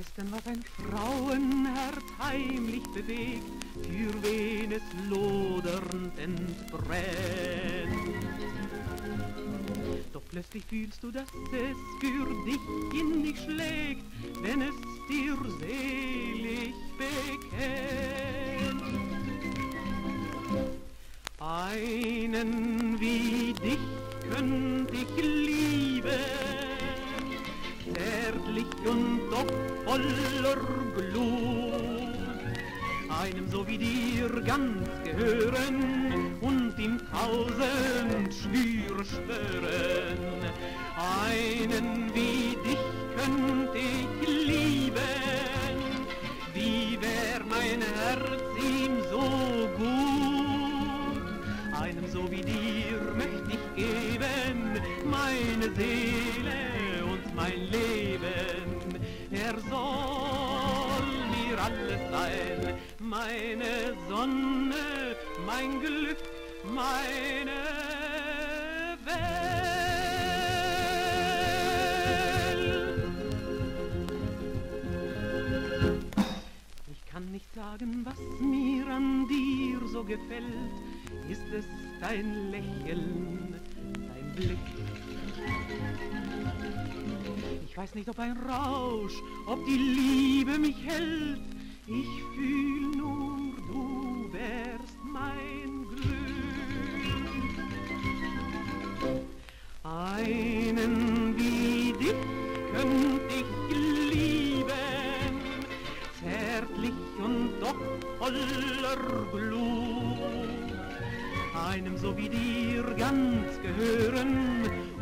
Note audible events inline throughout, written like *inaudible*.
weiß denn, was ein Frauenherz heimlich bewegt, für wen es lodernd entbrennt. Doch plötzlich fühlst du, dass es für dich in dich schlägt, wenn es dir selig bekennt. Einen wie dich voller Glut. Einem so wie dir ganz gehören und ihm tausend Schwüre schwören. Einen wie dich könnt ich lieben, wie wär mein Herz mein Glück, meine Welt. Ich kann nicht sagen, was mir an dir so gefällt. Ist es dein Lächeln, dein Blick? Ich weiß nicht, ob ein Rausch, ob die Liebe mich hält. Ich fühl nur, du mein Glück. Einen wie dich könnt ich lieben, zärtlich und doch voller Glut. Einem so wie dir ganz gehören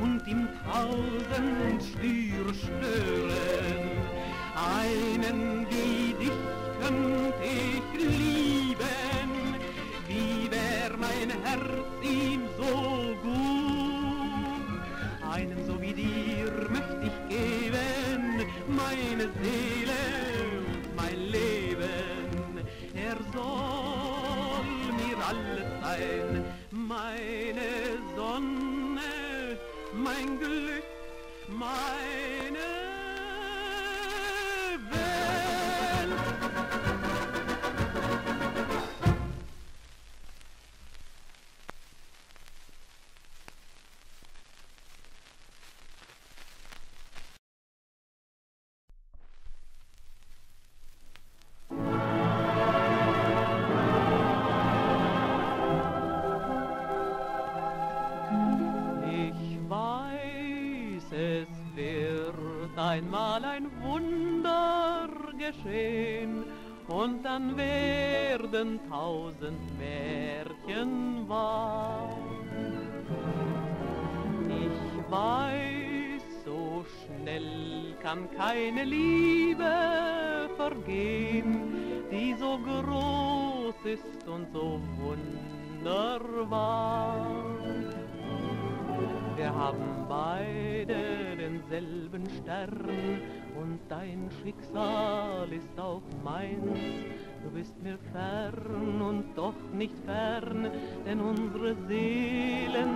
und ihm tausend Schwüre schwören. Einen wie dich könnt ich lieben, mein Herz ihm so gut. Einen so wie dir möchte ich geben, meine Seele und mein Leben. Er soll mir alles sein, meine Sonne, mein Glück, meine kann keine Liebe vergehen, die so groß ist und so wunderbar. Wir haben beide denselben Stern und dein Schicksal ist auch meins. Du bist mir fern und doch nicht fern, denn unsere Seelen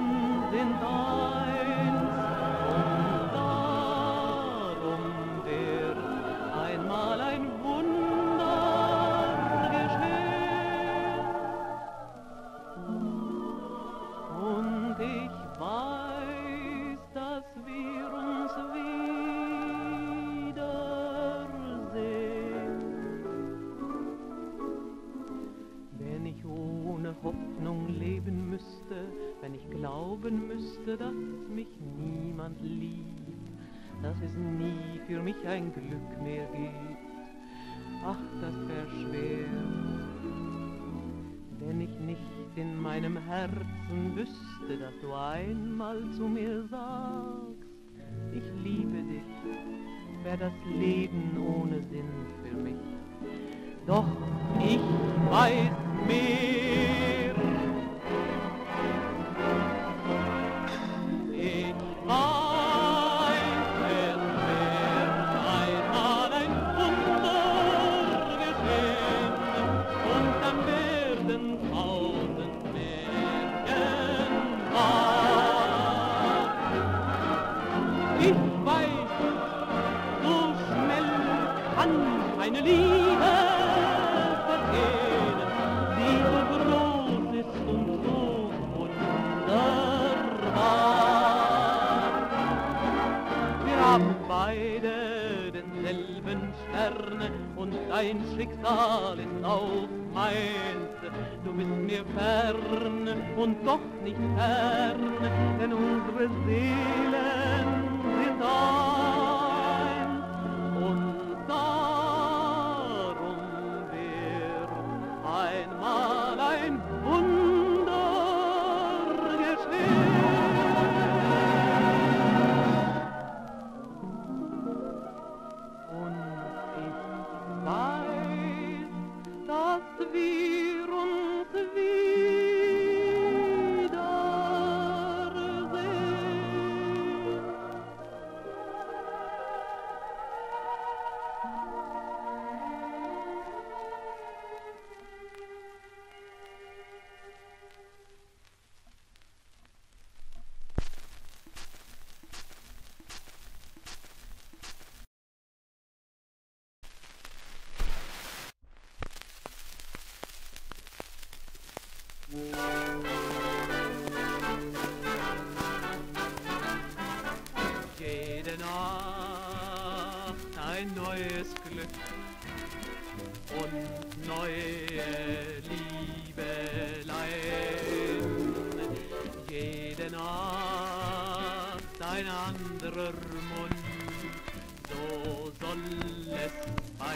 sind eins. Einmal ein Wunder geschehen. Und ich weiß, dass wir uns wiedersehen. Wenn ich ohne Hoffnung leben müsste, wenn ich glauben müsste, dass mich niemand liebt, dass es nie für mich ein Glück mehr wär das Leben ohne Sinn nicht fern, denn unsere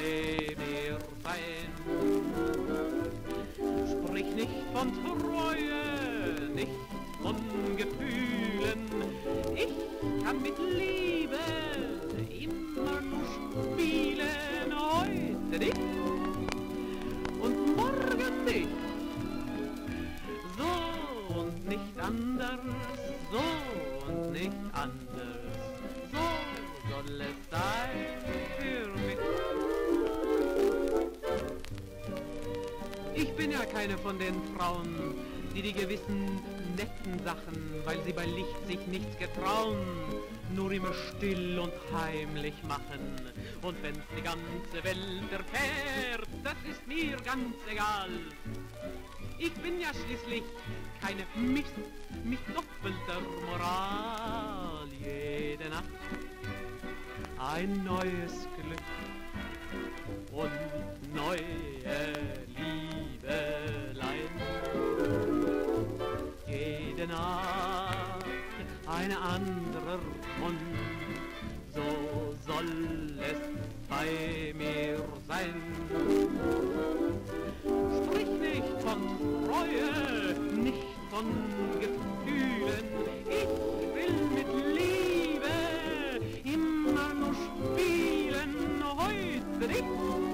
bei Keine von den Frauen, die die gewissen netten Sachen, weil sie bei Licht sich nichts getrauen, nur immer still und heimlich machen. Und wenn's die ganze Welt erfährt, das ist mir ganz egal. Ich bin ja schließlich keine Mist mit doppelter Moral. Jede Nacht ein neues Glück und neue ein anderer Mund, so soll es bei mir sein. Sprich nicht von Treue, nicht von Gefühlen, ich will mit Liebe immer nur spielen, heute nicht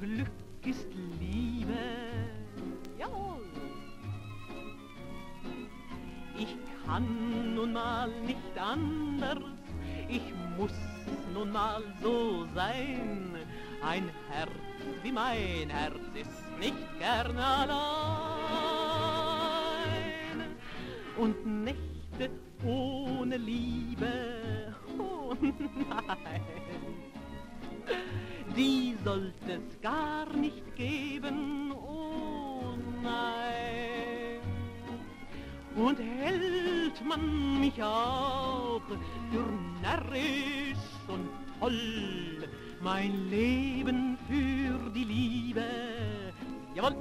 Glück ist Liebe. Jawohl. Ich kann nun mal nicht anders, ich muss nun mal so sein. Ein Herz wie mein Herz ist nicht gern allein. Und Nächte ohne Liebe, oh *laughs* nein, die sollte es gar nicht geben, oh nein. Und hält man mich ab für närrisch und toll, mein Leben für die Liebe, jawohl.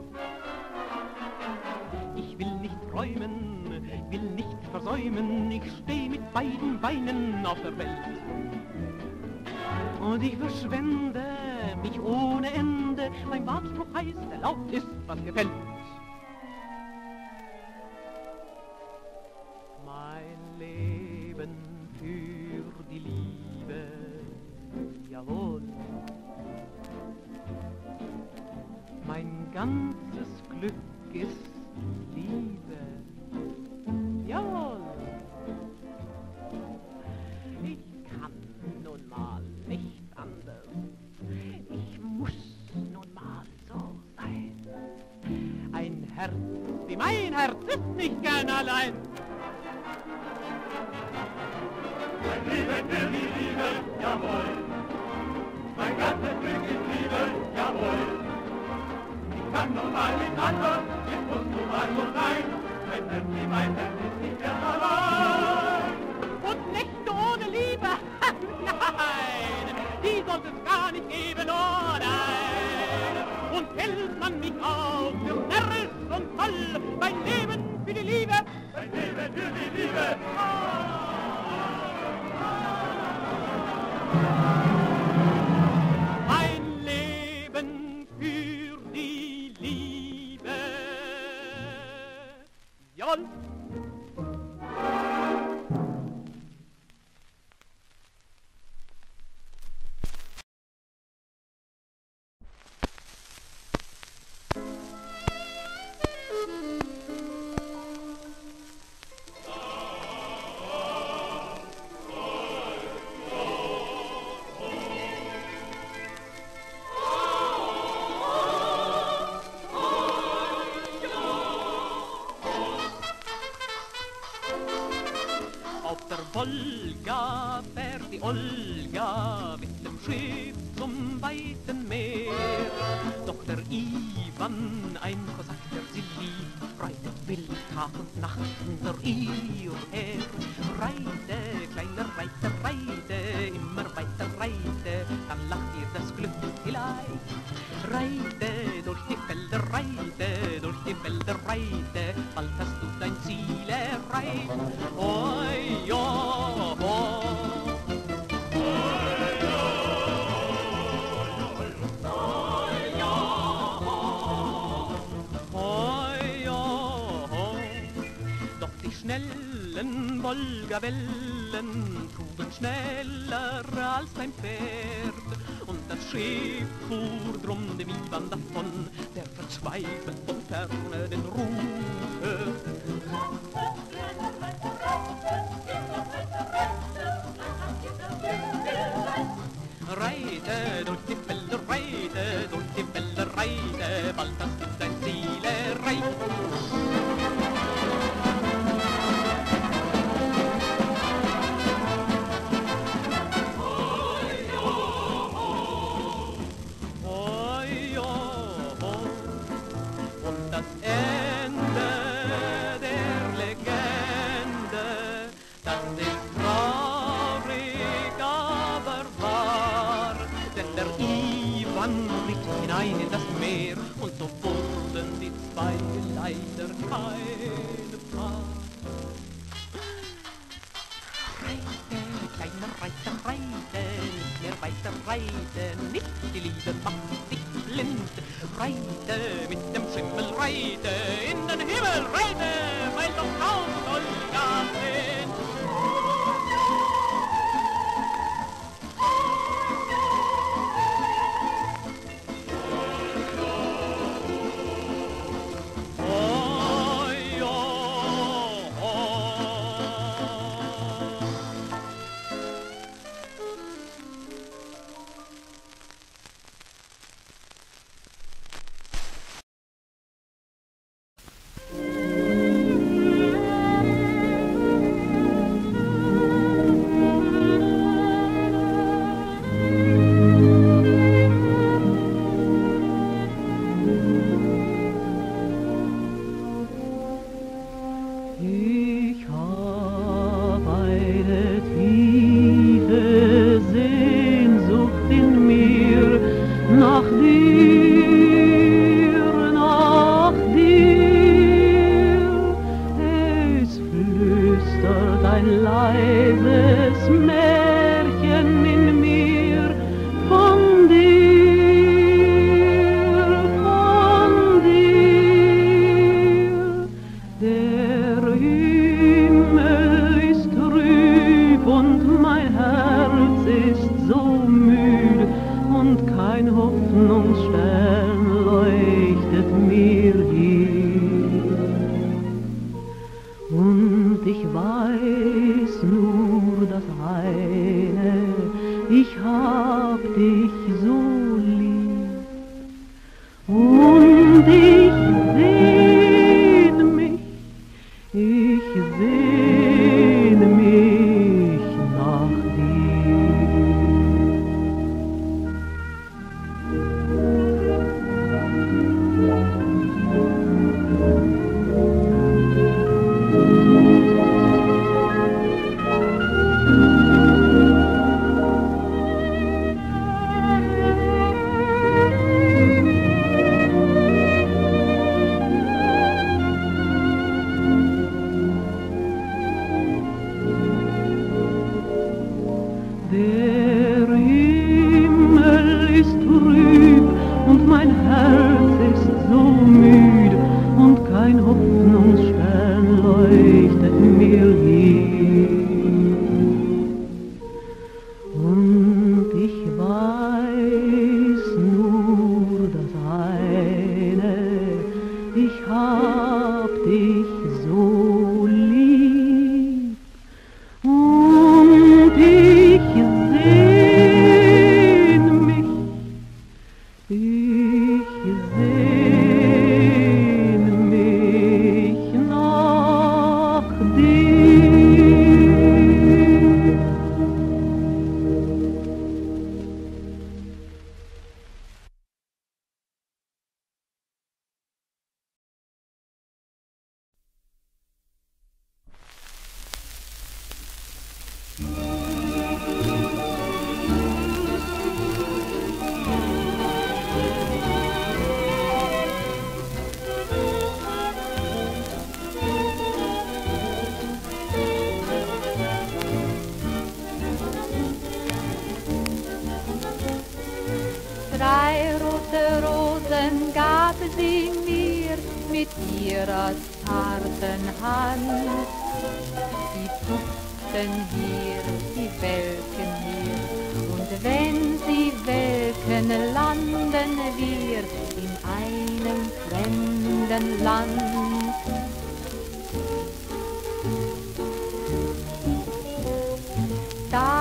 Ich will nicht träumen, will nicht versäumen, ich steh mit beiden Beinen auf der Welt. Und ich verschwende mich ohne Ende. Mein Wagenspruch heißt, erlaubt ist, was gefällt. Amen. عيب الطمتار من روح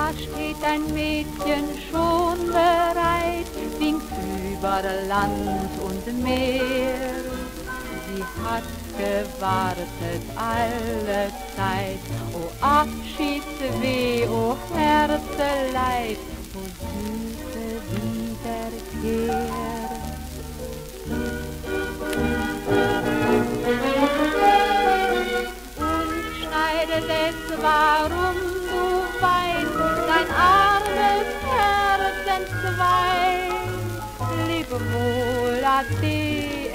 Da steht ein Mädchen schon bereit, winkt über Land und Meer. Sie hat gewartet alle Zeit, o Abschiedsweh, o Herzeleid, o süße Wiederkehr. und schneidet es, warum dein armes Herz entzwei. Leb wohl, ade,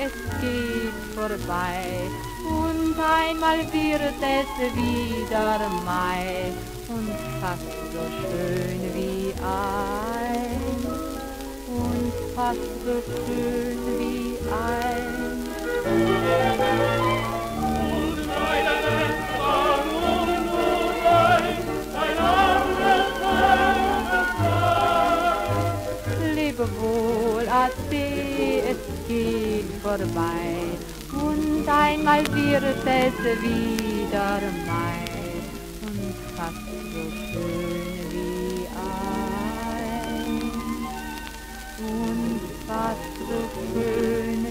es geht vorbei, und einmal wird es wieder Mai, und fast so schön wie ein, und fast so schön wie ein. Vorbei, und einmal wird es wieder Mai, und fast so schön wie ein, und fast so schön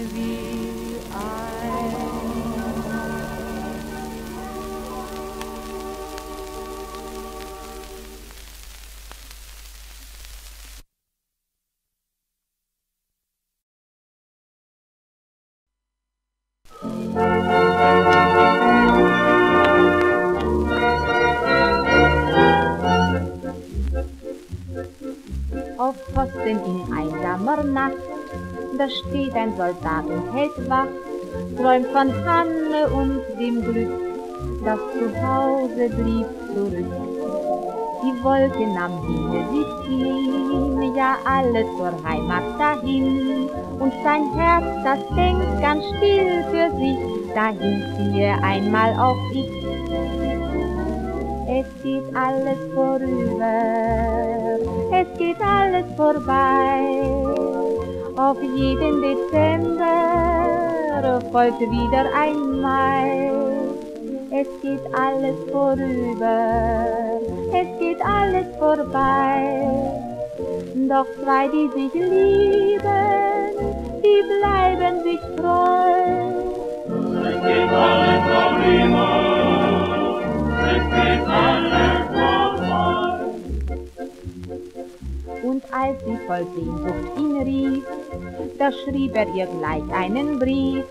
auf Posten in einsamer Nacht. Da steht ein Soldat und hält Wacht, träumt von Hanne und dem Glück, das zu Hause blieb zurück. Die Wolken am Himmel, sie ziehen ja alle zur Heimat dahin. Und sein Herz, das denkt ganz still für sich, dahin ziehe einmal auch ich. Es geht alles vorüber, es geht alles vorbei. Auf jeden Dezember folgt wieder ein Mai. Es geht alles vorüber, es geht alles vorbei. Doch zwei, die sich lieben, die bleiben sich treu. Es geht alles vorüber, es geht alles vorbei. Und als sie voll Sehnsucht ihn rief, da schrieb er ihr gleich einen Brief.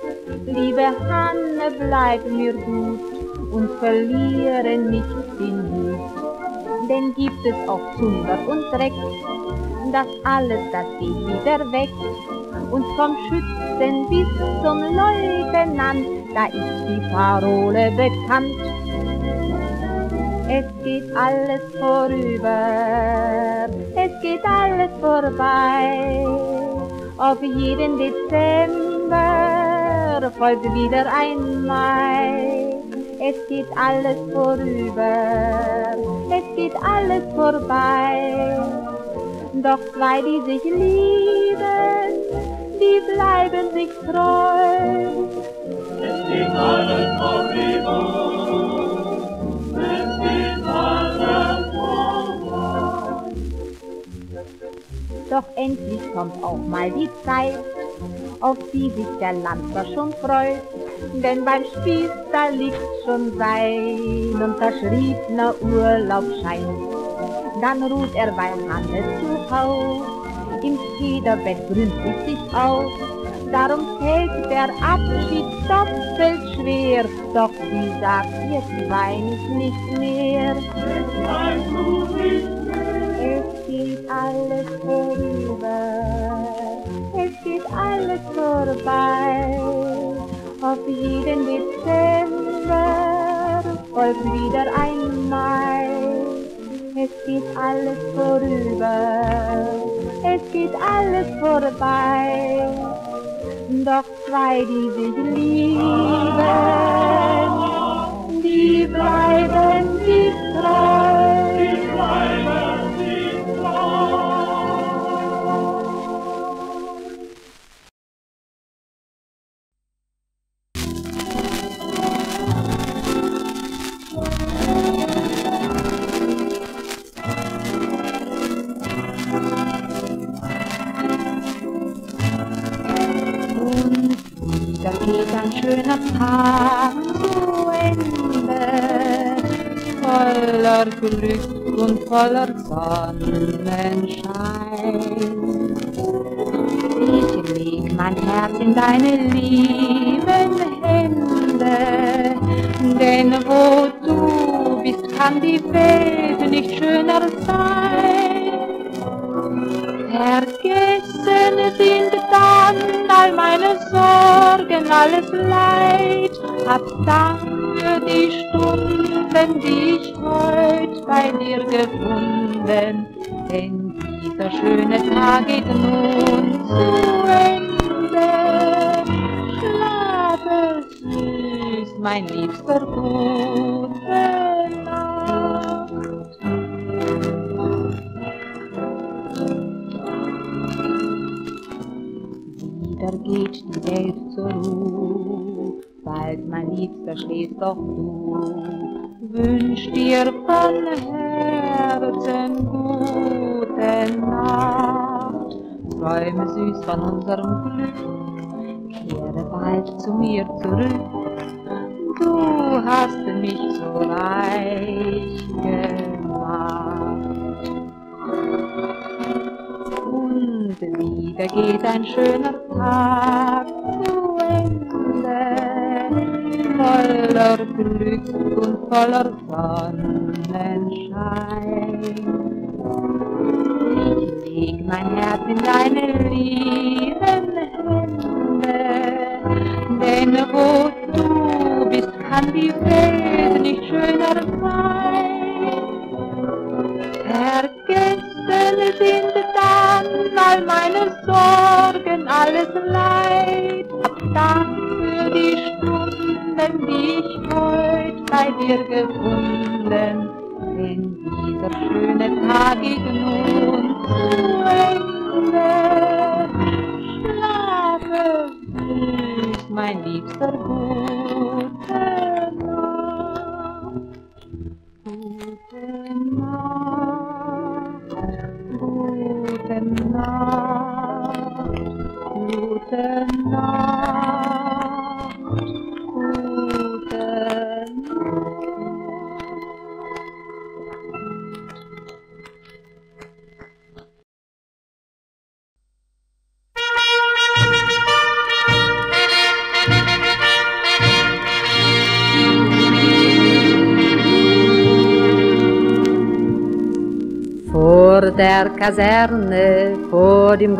Liebe Hanne, bleib mir gut und verliere nicht den Mut. Denn gibt es auch Zunder und Dreck, das alles, das geht wieder weg. Und vom Schützen bis zum Leutnant, da ist die Parole bekannt. Es geht alles vorüber, es geht alles vorbei. Auf jeden Dezember folgt wieder ein Mai. Es geht alles vorüber, es geht alles vorbei. Doch zwei, die sich lieben, die bleiben sich treu. Es geht alles vorüber. Doch endlich kommt auch mal die Zeit, auf die sich der Landler schon freut. Denn beim Spieß, da liegt schon sein unterschriebener Urlaubschein. Dann ruht er bei Hannes zu Haus, im Federbett gründlich sich auf. Darum fällt der Abschied doppelt schwer, doch sie sagt, jetzt wein ich nicht mehr. Es geht alles vorüber, es geht alles vorbei. Auf jeden Dezember folgt wieder ein Mai. Es geht alles vorüber, es geht alles vorbei. Doch zwei, die sich lieben, die bleiben sich treu. Geht ein schöner Tag zu Ende, voller Glück und voller Sonnenschein. Ich leg mein Herz in deine lieben Hände, denn wo du bist, kann die Welt nicht schöner sein. Leid. Hab Dank für die Stunden, die ich heut bei dir gefunden. Denn dieser schöne Tag geht nun zu Ende. Schlafe süß, mein liebster gute von unserem Glück, kehre bald zu mir zurück. Du hast mich so reich gemacht. Und wieder geht ein schöner Tag zu Ende, voller Glück und voller Sonnenschein. Mein Herz in deine lieben Hände, denn wo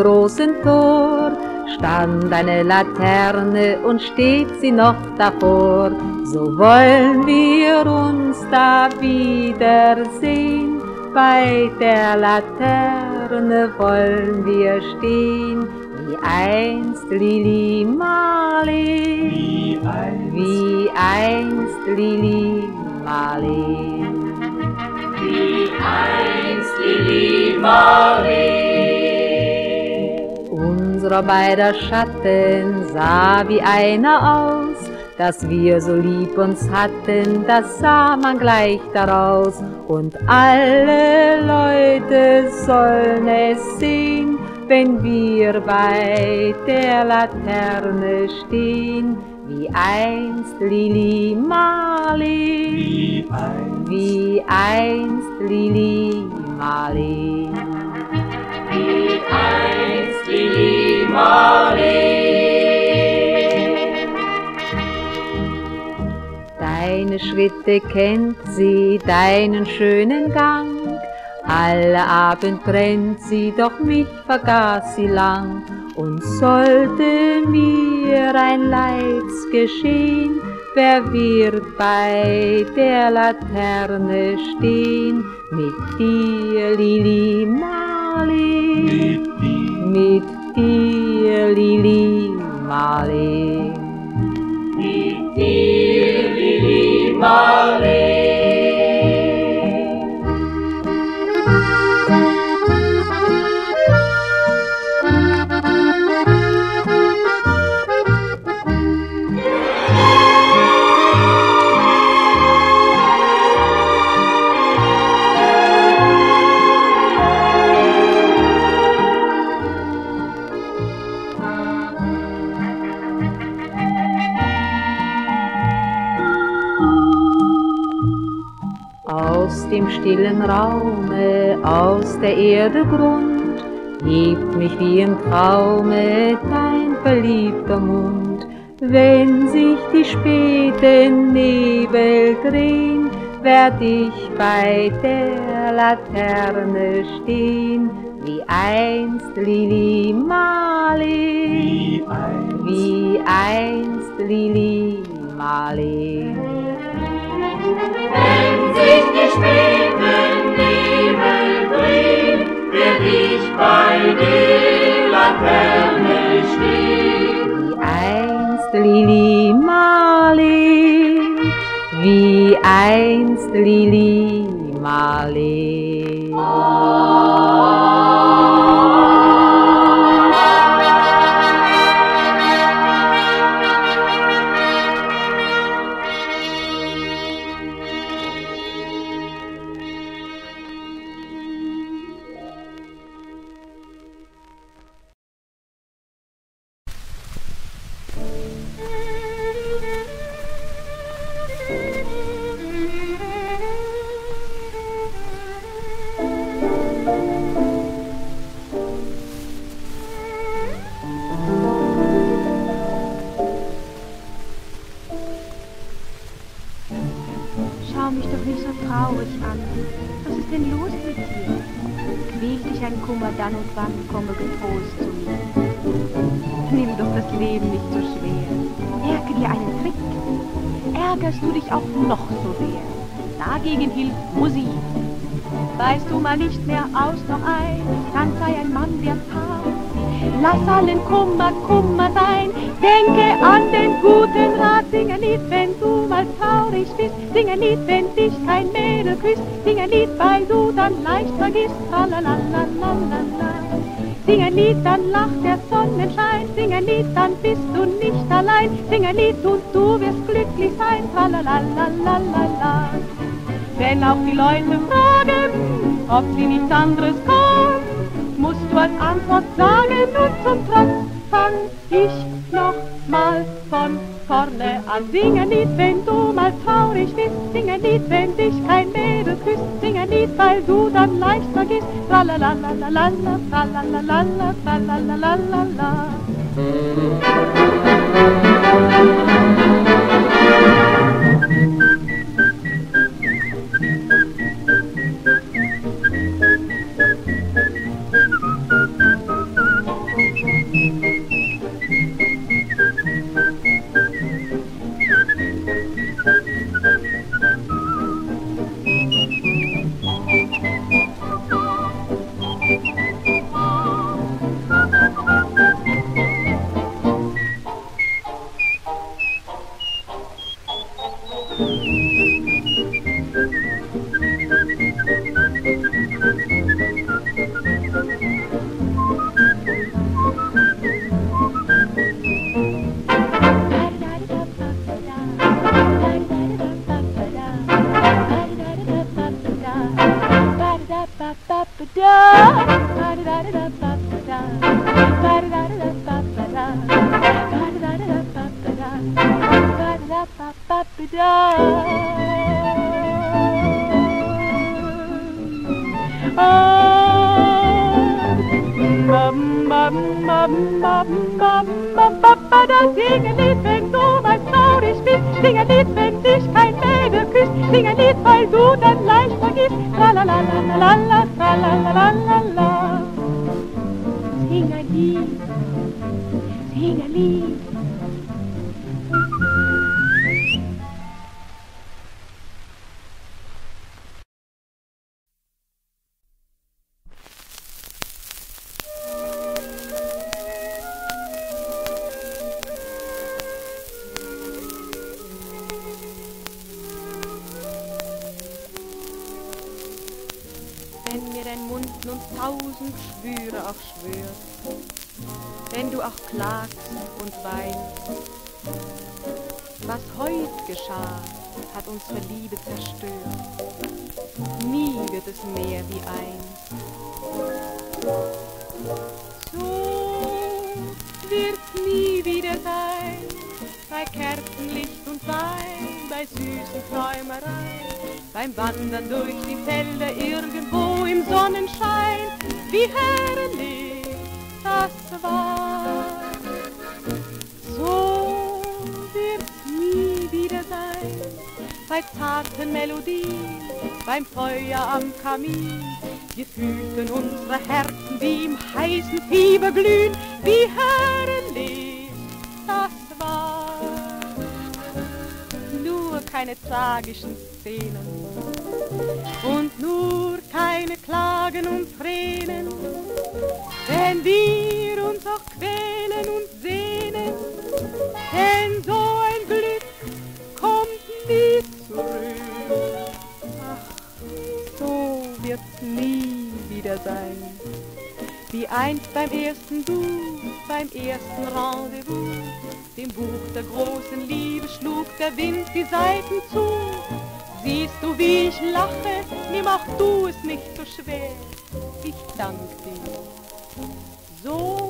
großen Tor, stand eine Laterne und steht sie noch davor. So wollen wir uns da wiedersehen, bei der Laterne wollen wir stehen, wie einst Lili Marleen, Wie ein wie einst Lili Marleen. Unserer beider Schatten sah wie einer aus, dass wir so lieb uns hatten, das sah man gleich daraus. Und alle Leute sollen es sehen, wenn wir bei der Laterne stehen. Wie einst Lili Marley, Wie einst, wie einst Lili Marley. wie einst Lili Marley. Deine Schritte kennt sie, deinen schönen Gang. Alle Abend rennt sie, doch mich vergaß sie lang. Und sollte mir ein Leids geschehen, wer wird bei der Laterne stehen? Mit dir, Lili Marley, Mit dir, mit dir, Lili Marley. mit dir, Lili Marley. Dem stillen Raume, aus der Erde Grund, hebt mich wie im Traume dein verliebter Mund. Wenn sich die späten Nebel drehen, werd ich bei der Laterne stehen, wie einst Lili Marley, Wie einst, wie einst Lili Marley. Lili Marley, wie einst Lili Marley. Kummer dann und wann, komme getrost zu mir. Nimm doch das Leben nicht so schwer. Merke dir einen Trick. Ärgerst du dich auch noch so sehr. Dagegen hilft Musik. Weißt du mal nicht mehr aus noch ein, dann sei ein Mann der Tat. Lass allen Kummer Kummer sein, denke an den guten Rat. Sing ein Lied, wenn du mal traurig bist, sing ein Lied, wenn dich kein Mädel küsst, sing ein Lied, weil du dann leicht vergisst. Tralalalalala. Sing ein Lied, dann lacht der Sonnenschein, sing ein Lied, dann bist du nicht allein, sing ein Lied und du wirst glücklich sein. Wenn auch die Leute fragen, ob sie nichts anderes kann, musst du als Antwort sagen und zum Trotz fang ich noch mal von vorne an. Sing ein Lied, wenn du mal traurig bist, sing ein Lied, wenn dich kein Mädel küsst, sing ein Lied, weil du dann leicht vergisst. Tralalalalala, tralalalala, tralalalala. ba bei süßen Träumereien, beim Wandern durch die Felder irgendwo im Sonnenschein, wie herrlich das war. So wird's nie wieder sein, bei zarten Melodien, beim Feuer am Kamin. Wir fühlten unsere Herzen wie im heißen Fieber glühen, wie herrlich keine tragischen Szenen. Und nur keine Klagen und Tränen, wenn wir uns auch quälen und sehnen, denn so ein Glück kommt nie zurück. Ach, so wird's nie wieder sein, wie einst beim ersten Du, beim ersten Rendezvous, dem Buch der großen Liebe schlug der Wind die Seiten zu. Siehst du, wie ich lache, nimm auch du es nicht so schwer. Ich dank dir so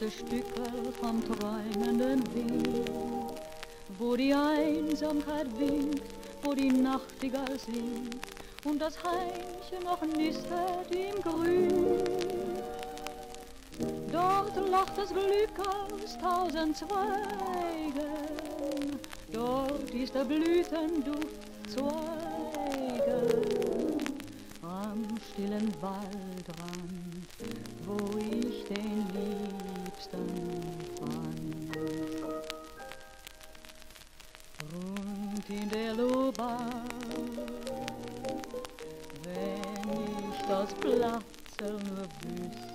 letzte Stückel vom träumenden Wind. Wo die Einsamkeit winkt, wo die Nachtigall singt und das Heimchen noch nistet im Grün. Dort lacht das Glück aus tausend Zweigen, dort ist der Blütenduft zu eigen am stillen Waldrand, wo ich den Liebsten in der Loba. Wenn ich das Platzel nur wüsst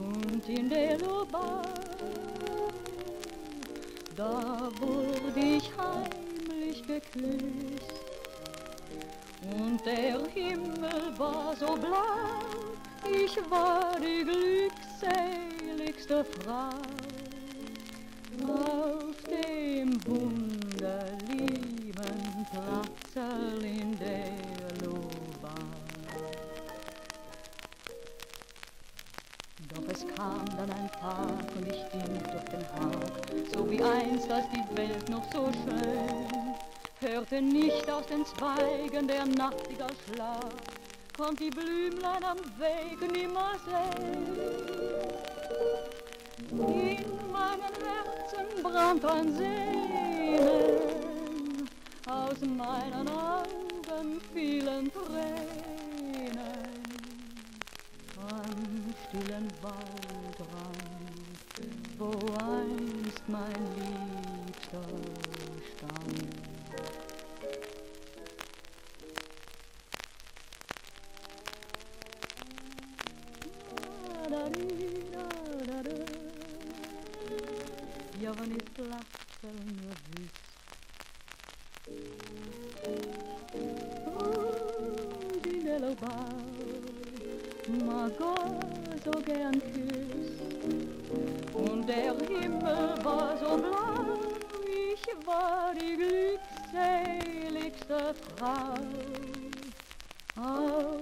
und in der Loba, da wurde ich heimlich geküsst und der Himmel war so blau, ich war die glückseligste Frau konnt die Blümlein am Weg nimmer sehen. In meinem Herzen brannt ein Sehnen, aus meinen Augen fielen Tränen. Am stillen Waldrand, wo einst mein Liebster Lachen nur wüst. Und in der Lobau Margot so gern küsst. Und der Himmel war so blau, ich war die glückseligste Frau auf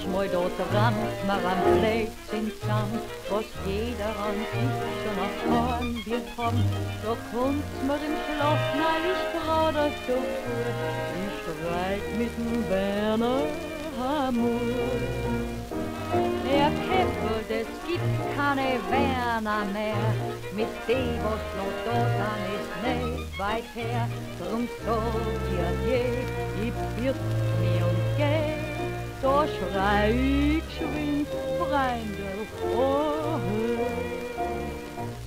Herrens manchmal dort rannt man am Plätzchen zusammen, was jeder an sich schon nach vorn wird haben. Da kommt mir im Schlaf neulich gerade so vor, ich streit mit dem Werner Hamur. Der Käfer, das gibt keine Werner mehr, mit dem, was noch dort an ist, nicht weit her. Drum sag dir je, ich da schrei ich geschwind, Freunde, oh, es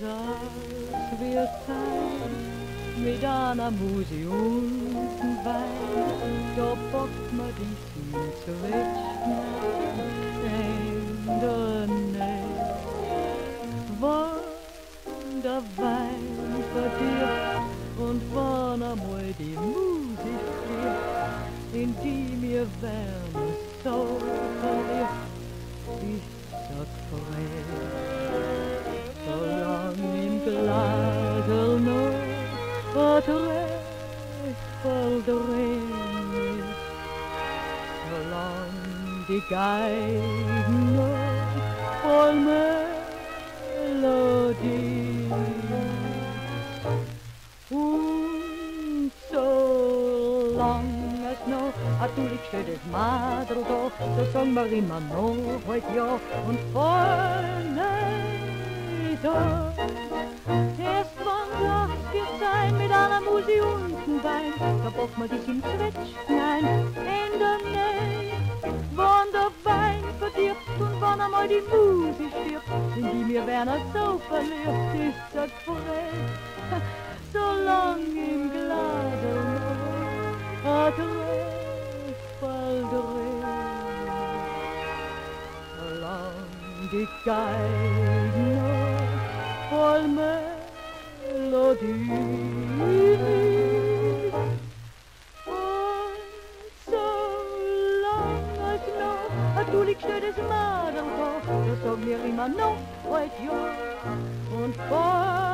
das wird sein, mit einer Musik und Wein, da bockt man die Zwetschgen in der Nähe. Wann der Wein verdirbt und wann einmal die Musik stirbt, in die mir Wärme so verliert, ich sag frei, solang im Glasel noch was recht voll drin ist, solang die Geigen noch voll Melodie und da, so sang immer noch heut ja und vorne. Erst wann das wird sein mit einer Musi und Wein, da bockt man dich im Zwetschgen ein, in der Nähe. Wann der Wein verdirbt und wann einmal die Musik stirbt, in die mir Werner so verliebt ist, sag frei, solang im Glase noch solang die Geigen noch voll Melodie und solang es noch a tulig schönes Madel war, das sag mir immer noch heut ja und von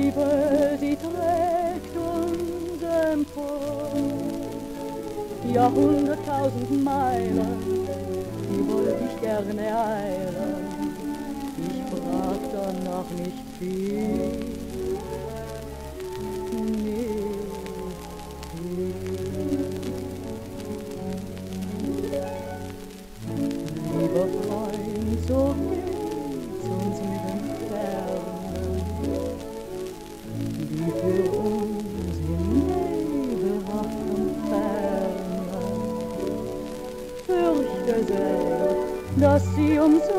Liebe, die trägt uns empor. Jahrhunderttausend Meilen, die wollte ich gerne eilen. Ich brach danach nicht viel. Yum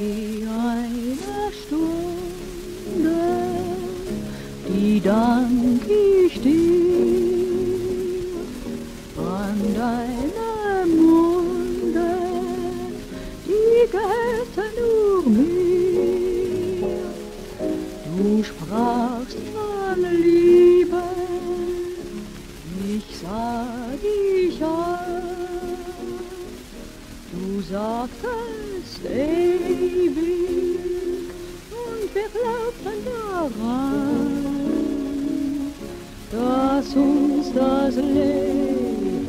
Eine Stunde, die dank ich dir an deinem Munde, die gehörte nur mir. Du sprachst von Liebe, ich sah dich an. Du sagtest ewig und wir glaubten daran, dass uns das Leben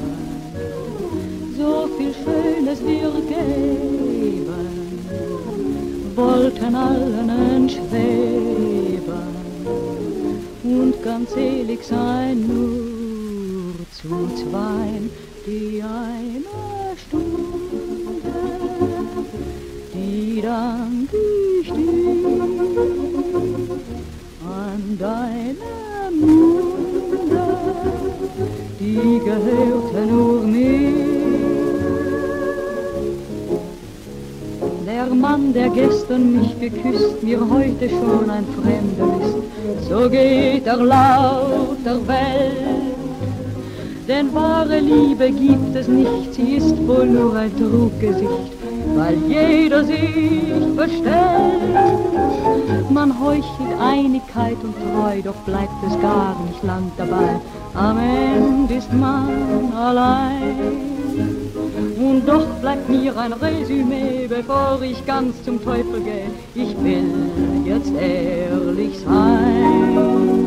so viel Schönes wir geben, wollten allen entschweben und ganz selig sein nur zu zweien, die eine die dank ich dir an deinem Munde, die gehörte nur mir. Der Mann, der gestern mich geküsst, mir heute schon ein Fremder ist, so geht er laut der Welt. Denn wahre Liebe gibt es nicht, sie ist wohl nur ein Truggesicht, weil jeder sich verstellt. Man heuchelt Einigkeit und Treu, doch bleibt es gar nicht lang dabei. Am Ende ist man allein. Und doch bleibt mir ein Resümee, bevor ich ganz zum Teufel gehe. Ich will jetzt ehrlich sein.